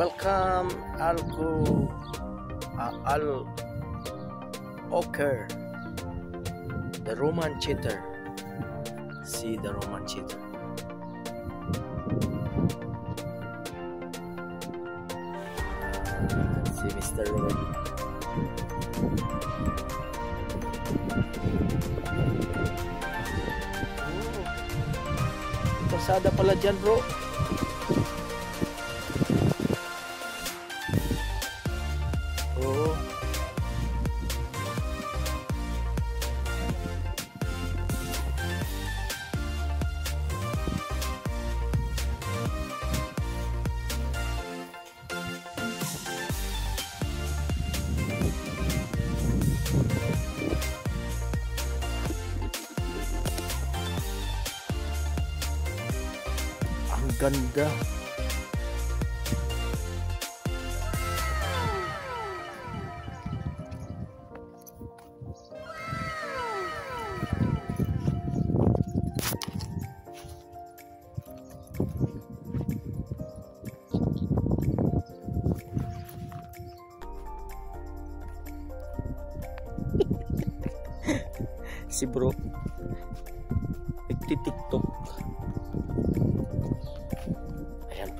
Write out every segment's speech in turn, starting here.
Welcome Alco uh, Al Oker The Roman Cheater. See the Roman Cheater. Si Mr. Roman. Pasada pala dyan bro Ang ganda.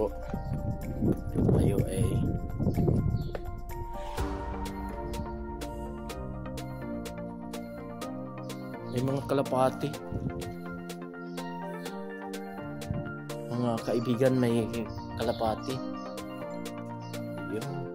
Po. Tayo ay may mga kalapati. Mga kaibigan may kalapati. Yun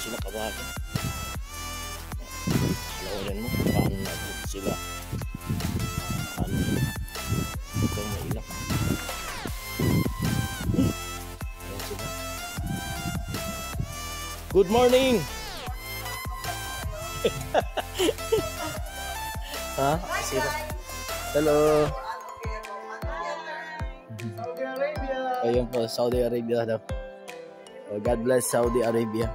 Sinakabagan. Panoorin mo kung paano natin sila ano ito. Ayan sila. Good morning! ha? Sila. Hello! Saudi Arabia. Ayun po, Saudi Arabia daw. Oh, God bless Saudi Arabia.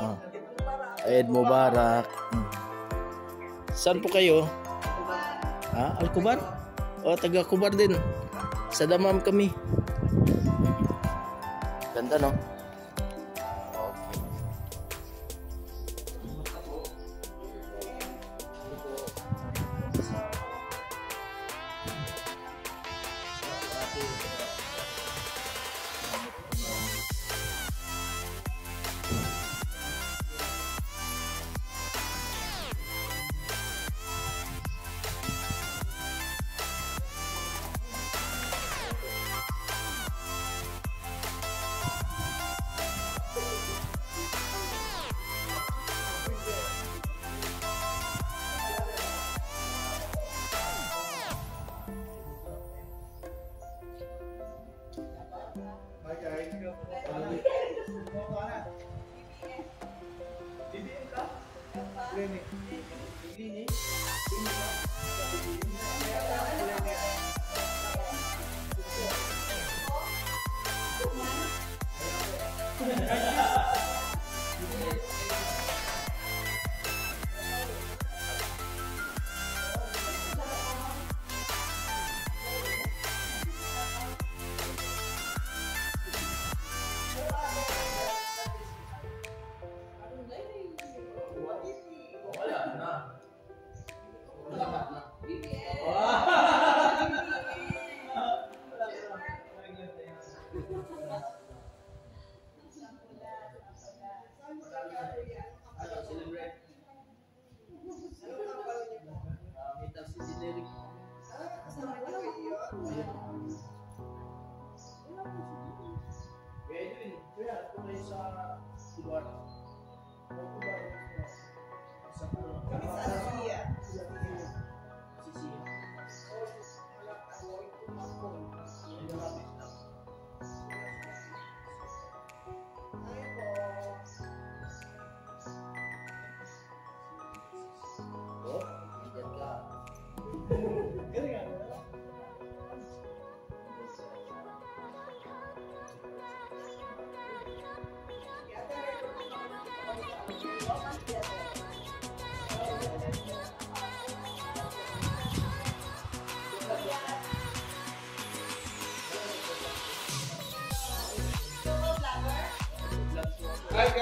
Ah. Eid Mubarak. Hmm. Saan po kayo? Ha? Al-Kubar? O, taga Kubar din. Sa Damam kami. Ganda, no?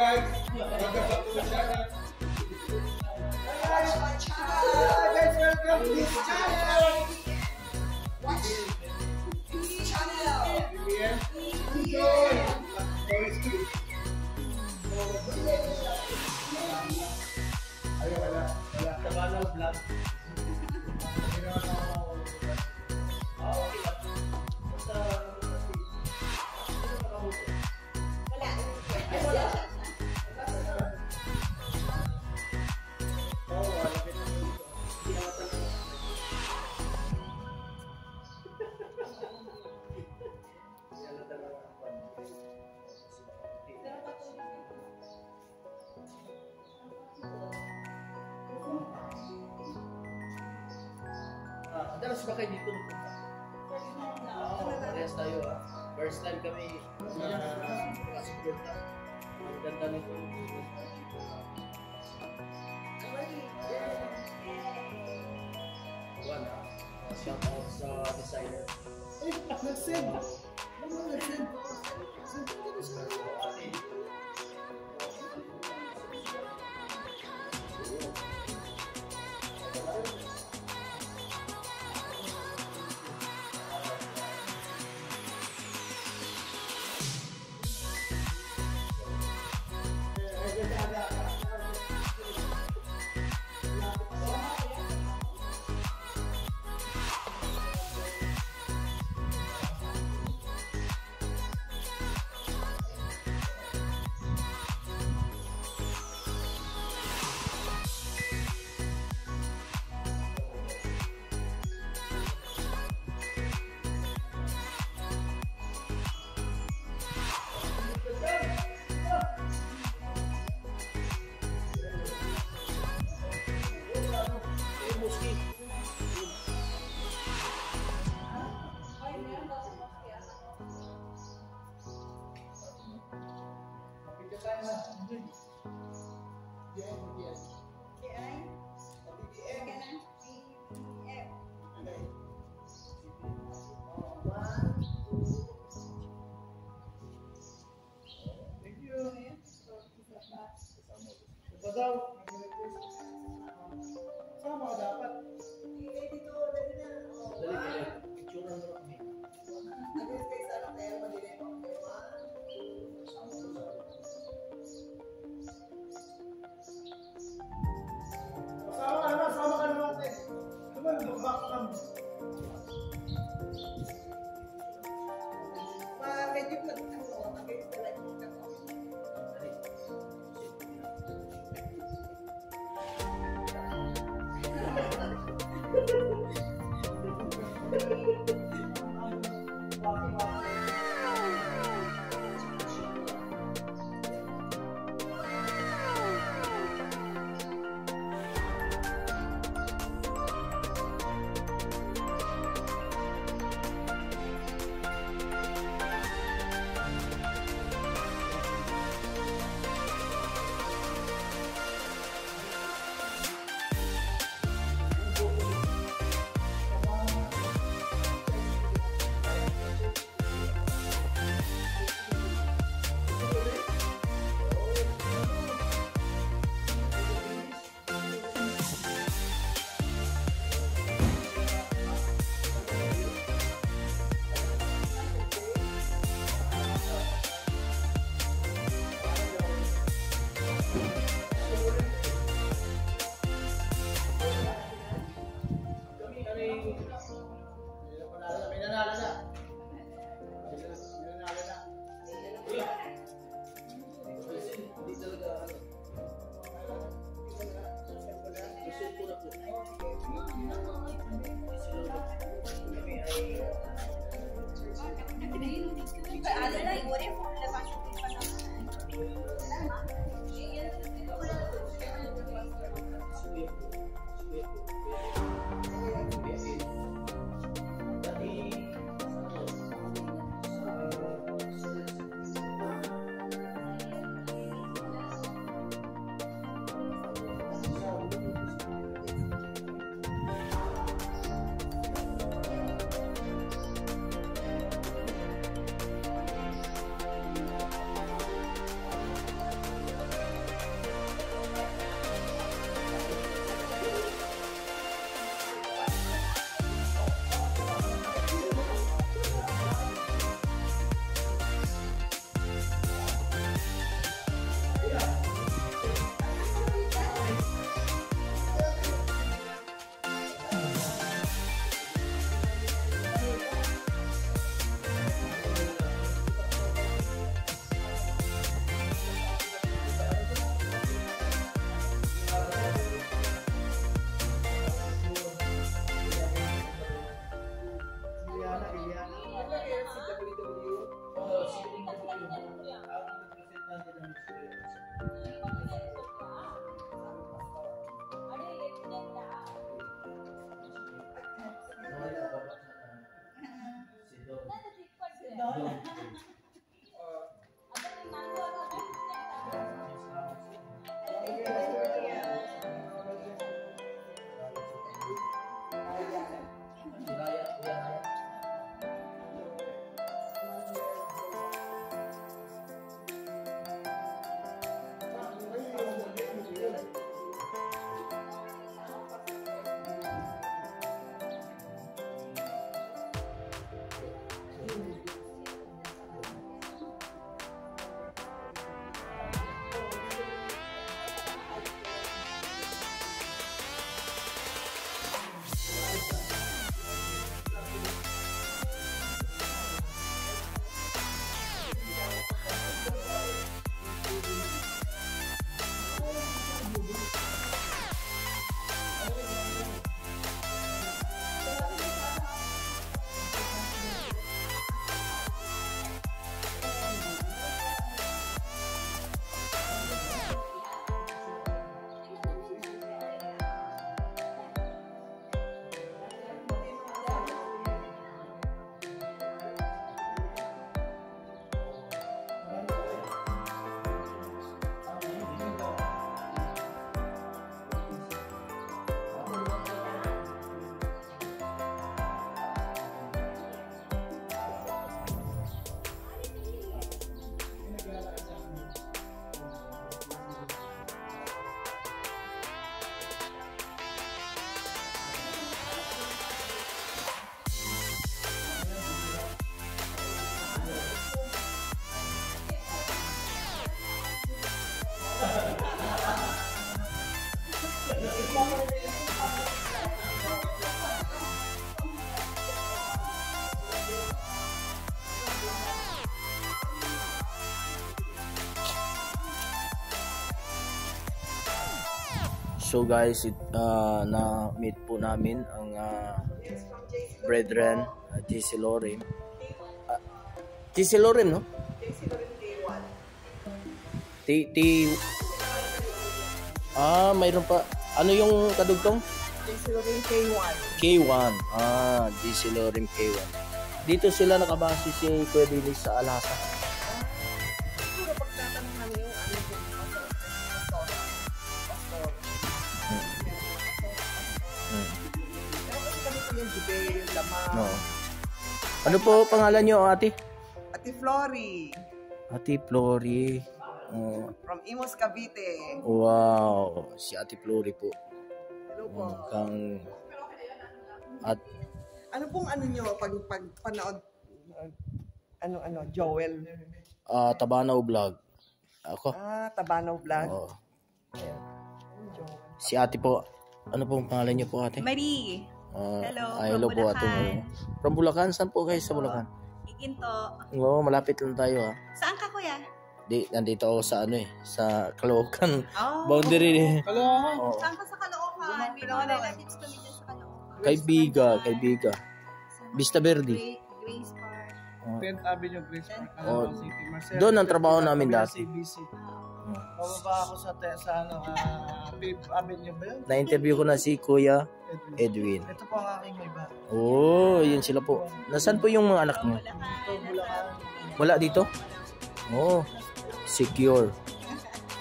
Guys. To. So guys, it, uh, na meet po namin ang uh, brethren uh, JC Loren. Uh, JC Loren, no? T T Ah, mayroon pa. Ano yung kadugtong? K1. K1. Ah, Loren K1. Dito sila nakabase si Kuya sa Alhasa. Siguro pagtatanong namin yung ano yung yung Lamang. No. Ano po pangalan niyo, ate? Ate Flory. Ate Flori. Oh, From Imos, Cavite. wow, si Ate Flori po. Hello po. Kang at Ano pong ano nyo pag, pag panood? uh, ano ano Joel ah, Tabanaw Vlog. Ako. ah Tabanaw vlog Oh. Ayan. Si ate po. Ano pong pangalan niyo po ate? Marie, Ah, Hello, ah, from hello po ate. Bulacan. From Bulacan. Saan po kayo sa Bulacan? Iginto. Oo, malapit lang tayo ha. Saan ka kuya? Di, nandito ako sa ano eh, sa Caloocan. Oh. Boundary eh. Oo. Saan ka sa Caloocan? May mga relatives kami dyan sa Caloocan. Kay Biga, kay Biga. Vista Verde. Gra- Grace Park. Oh. 10th Avenue, Grace Park, Oh, Caloocan City. Marcel, doon ang trabaho namin dati. CBC. Oh. Bababa ako sa, te, sa ano, ah, Fifth Avenue ba yun? Na-interview ko na si Kuya Edwin. Ito po ang aking iba. Oh, yun sila po. Nasaan po yung mga anak mo? Wala dito? Oo. Oh, secure.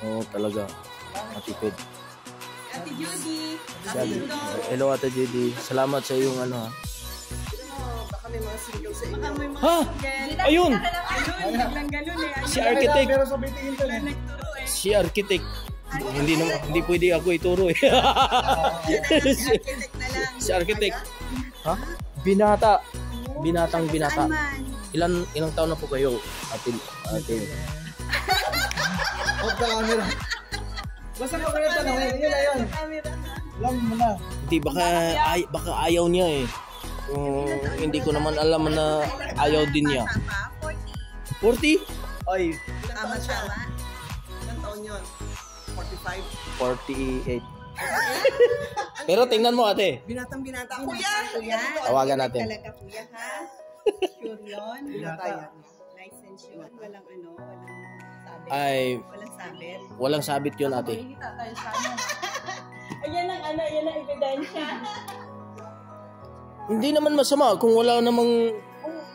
Oo, oh, talaga. Matipid. Ate Judy. Sabi, hello Ate Judy. Salamat sa iyong ano ha. Sino mo, baka may mga single sa inyo. Ha? Ayun! Ayun, biglang ganun eh. Si architect. Pero sa bitingin ko lang. Nagturo eh. Si architect. Hindi naman hindi pwede ako ituro eh. Architect na lang. si architect. Ha? Binata. Binatang binata. Ilan ilang taon na po kayo? Ate ate. Off the camera. Basta ko kayo tanongin, yun na yun. Alam mo na. Hindi baka ay, baka ayaw niya eh. Oh, hindi ko naman alam na ayaw din niya. Tama, 40. 40? Oy, Tama, tama. Ilang taon yun? 45? 48. Pero tingnan mo ate. Binatang binata. Kuya! Kuya. Tawagan natin. Talaga kuya ha? Sure yun? Binata yan. License yun. Walang ano, walang sabit. Ay, Walang sabit. walang sabit yun ate. Ayan ang ano, ayan ang ebidensya. Hindi naman masama kung wala namang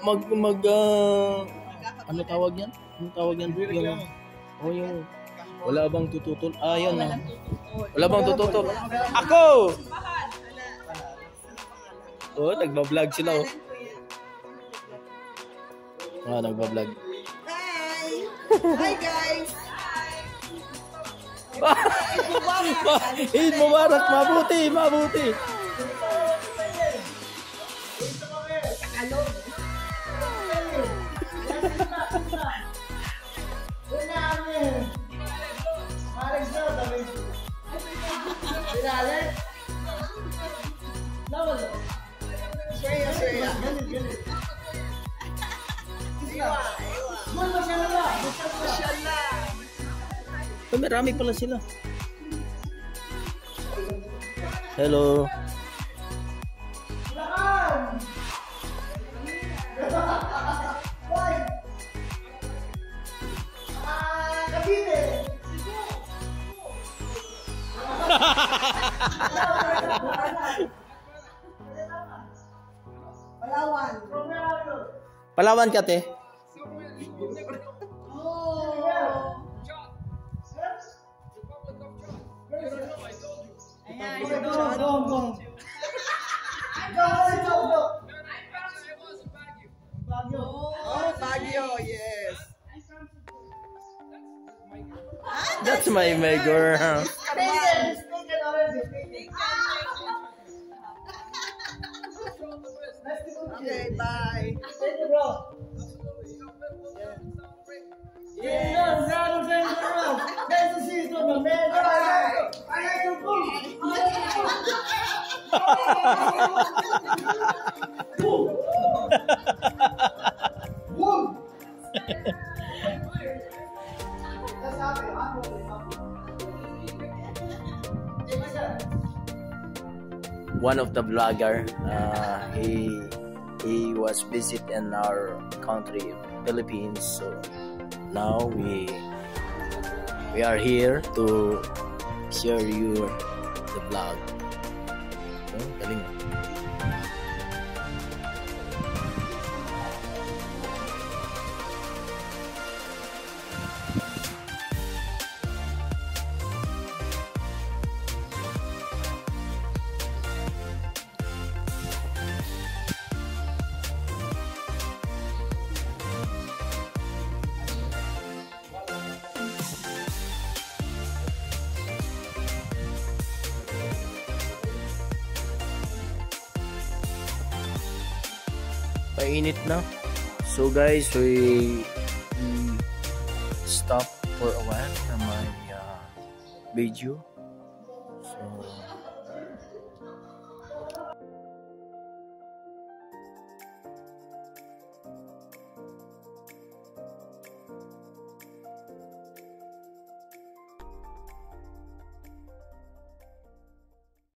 mag mag ah, ano tawag yan? Ano tawag yan? Yung, oh, yung wala bang tututol? Ah, yun. ah. Wala bang tututol? Ako! Oh, nagba-vlog sila oh. Ah, nagba-vlog. Hi! Guys! Eid Mubarak, mabuti, mabuti. Shreya, Shreya. Ay, marami pala sila. Hello. Palawan. Palawan ka, te. go around. Okay, bye. Yeah, Donald James Monroe. That's man. One of the vlogger uh, he he was visit in our country Philippines so now we we are here to share you the vlog Painit na. So guys, we, we stop for a while na my uh, video.